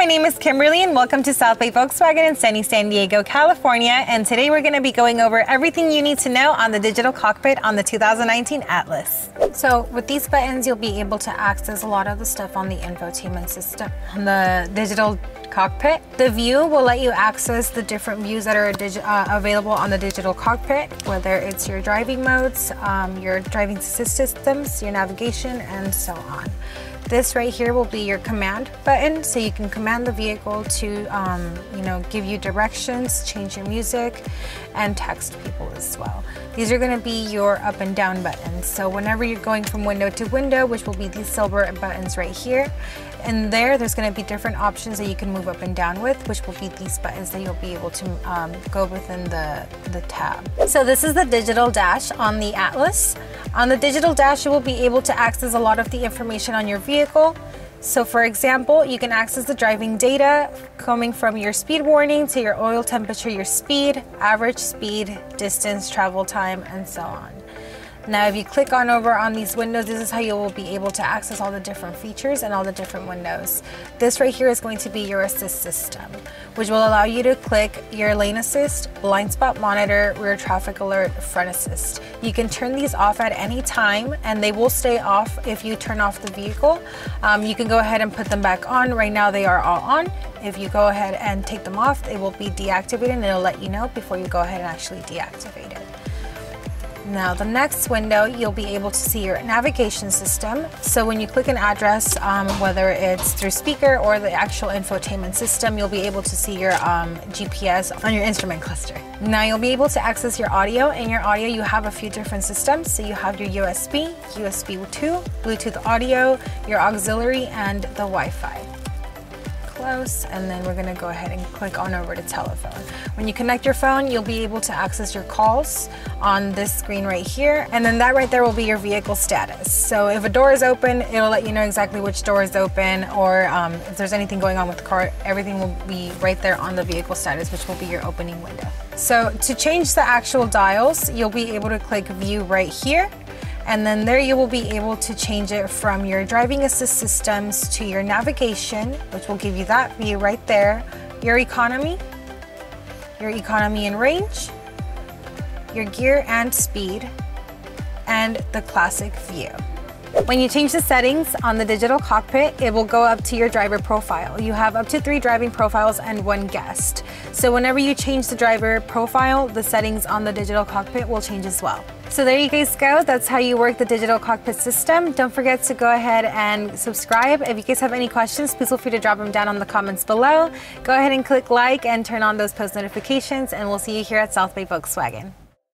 my name is Kimberly and welcome to South Bay Volkswagen in sunny San Diego, California. And today we're going to be going over everything you need to know on the digital cockpit on the 2019 Atlas. So with these buttons, you'll be able to access a lot of the stuff on the infotainment system, on the digital cockpit. The view will let you access the different views that are uh, available on the digital cockpit, whether it's your driving modes, um, your driving systems, your navigation, and so on. This right here will be your command button, so you can command the vehicle to, um, you know, give you directions, change your music, and text people as well. These are going to be your up and down buttons. So whenever you're going from window to window, which will be these silver buttons right here, and there, there's going to be different options that you can move up and down with, which will be these buttons that you'll be able to um, go within the, the tab. So this is the digital dash on the Atlas. On the digital dash, you will be able to access a lot of the information on your vehicle. So for example, you can access the driving data coming from your speed warning to your oil temperature, your speed, average speed, distance, travel time, and so on. Now if you click on over on these windows, this is how you will be able to access all the different features and all the different windows. This right here is going to be your assist system, which will allow you to click your lane assist, blind spot monitor, rear traffic alert, front assist. You can turn these off at any time and they will stay off if you turn off the vehicle. Um, you can go ahead and put them back on. Right now they are all on. If you go ahead and take them off, they will be deactivated and it'll let you know before you go ahead and actually deactivate it. Now the next window, you'll be able to see your navigation system. So when you click an address, um, whether it's through speaker or the actual infotainment system, you'll be able to see your um, GPS on your instrument cluster. Now you'll be able to access your audio. In your audio, you have a few different systems. So you have your USB, USB 2, Bluetooth audio, your auxiliary, and the Wi-Fi close and then we're gonna go ahead and click on over to telephone. When you connect your phone, you'll be able to access your calls on this screen right here. And then that right there will be your vehicle status. So if a door is open, it'll let you know exactly which door is open or um, if there's anything going on with the car, everything will be right there on the vehicle status, which will be your opening window. So to change the actual dials, you'll be able to click view right here and then there you will be able to change it from your driving assist systems to your navigation, which will give you that view right there, your economy, your economy and range, your gear and speed, and the classic view. When you change the settings on the digital cockpit, it will go up to your driver profile. You have up to three driving profiles and one guest. So whenever you change the driver profile, the settings on the digital cockpit will change as well. So there you guys go. That's how you work the digital cockpit system. Don't forget to go ahead and subscribe. If you guys have any questions, please feel free to drop them down on the comments below. Go ahead and click like and turn on those post notifications and we'll see you here at South Bay Volkswagen.